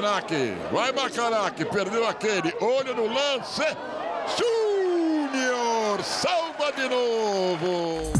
Macaraque, vai Macarac, perdeu aquele, olho no lance, Júnior, salva de novo.